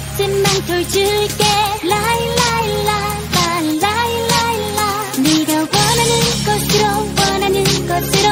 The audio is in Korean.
멋진 망토 줄게. 라이 라이 라라 라이 라이 라. 네가 원하는 것으로 원하는 것으로